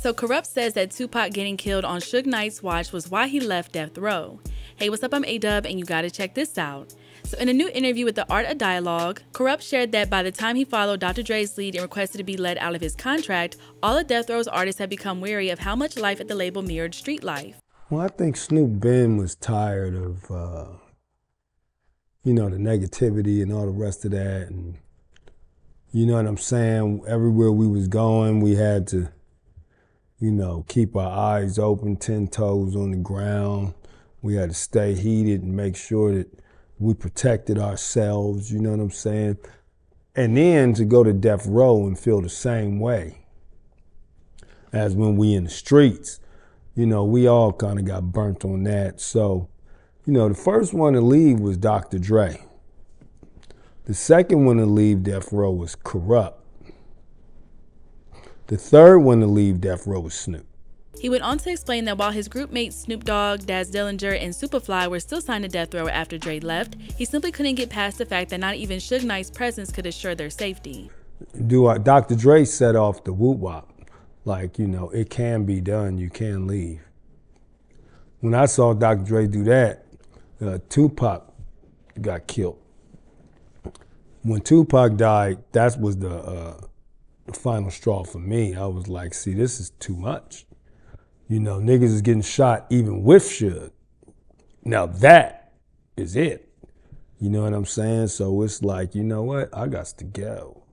So Kurupt says that Tupac getting killed on Suge Knight's watch was why he left Death Row. Hey, what's up? I'm A-Dub, and you gotta check this out. So in a new interview with The Art of Dialogue, Kurupt shared that by the time he followed Dr. Dre's lead and requested to be let out of his contract, all of Death Row's artists had become weary of how much life at the label mirrored street life. Well, I think Snoop Ben was tired of, uh, you know, the negativity and all the rest of that, and you know what I'm saying. Everywhere we was going, we had to, you know, keep our eyes open, ten toes on the ground. We had to stay heated and make sure that we protected ourselves. You know what I'm saying. And then to go to death row and feel the same way as when we in the streets you know, we all kind of got burnt on that. So, you know, the first one to leave was Dr. Dre. The second one to leave Death Row was Kurupt. The third one to leave Death Row was Snoop. He went on to explain that while his group mates Snoop Dogg, Daz Dillinger, and Soopafly were still signed to Death Row after Dre left, he simply couldn't get past the fact that not even Suge Knight's presence could assure their safety. Do I, Dr. Dre set off the whoop wop like, you know, it can be done, you can leave. When I saw Dr. Dre do that, uh, Tupac got killed. When Tupac died, that was the, uh, final straw for me. I was like, see, this is too much. You know, niggas is getting shot even with Suge. Now that is it. You know what I'm saying? So it's like, you know what? I got to go.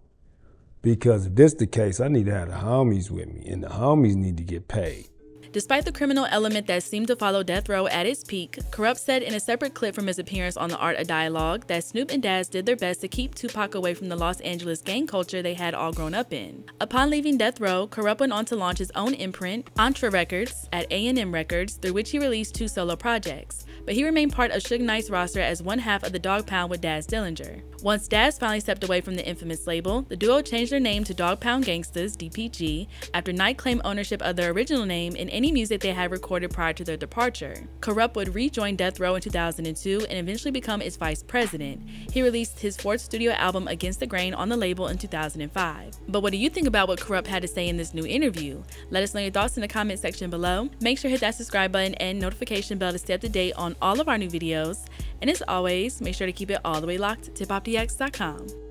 Because if this the case, I need to have the homies with me, and the homies need to get paid. Despite the criminal element that seemed to follow Death Row at its peak, Kurupt said in a separate clip from his appearance on The Art of Dialogue that Snoop and Daz did their best to keep Tupac away from the Los Angeles gang culture they had all grown up in. Upon leaving Death Row, Kurupt went on to launch his own imprint, Antra Records, at A&M Records, through which he released two solo projects but he remained part of Suge Knight's roster as one half of the Dogg Pound with Daz Dillinger. Once Daz finally stepped away from the infamous label, the duo changed their name to Dogg Pound Gangstaz (DPG) after Knight claimed ownership of their original name in any music they had recorded prior to their departure. Kurupt would rejoin Death Row in 2002 and eventually become its vice president. He released his fourth studio album Against the Grain on the label in 2005. But what do you think about what Kurupt had to say in this new interview? Let us know your thoughts in the comment section below. Make sure to hit that subscribe button and notification bell to stay up to date on all of our new videos. And as always, make sure to keep it all the way locked to hiphopdx.com.